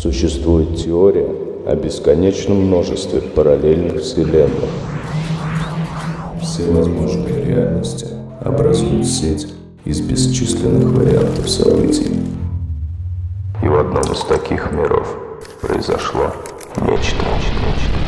Существует теория о бесконечном множестве параллельных вселенных. Все возможные реальности образуют сеть из бесчисленных вариантов событий. И в одном из таких миров произошло нечто. нечто, нечто.